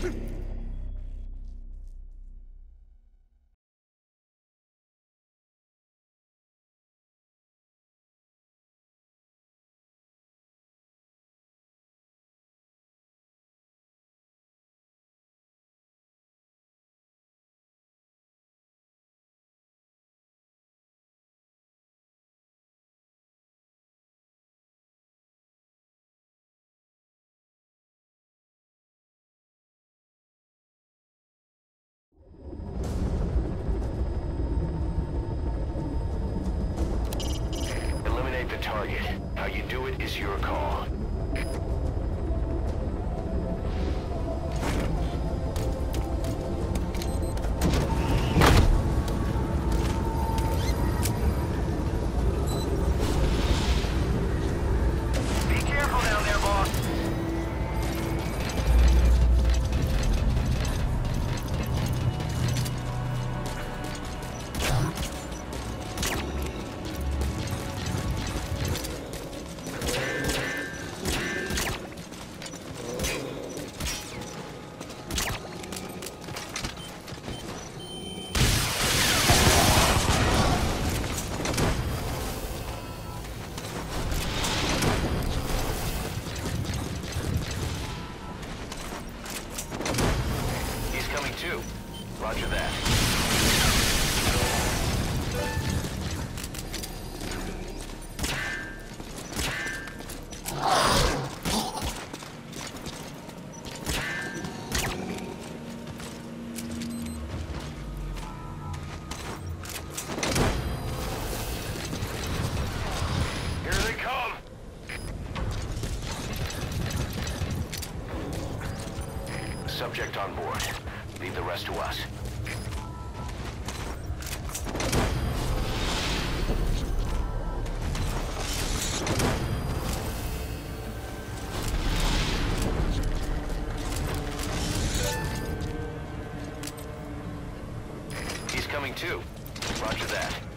Hmph! How you do it is your call. Roger that. Here they come! Subject on board. Leave the rest to us. He's coming too. Roger that.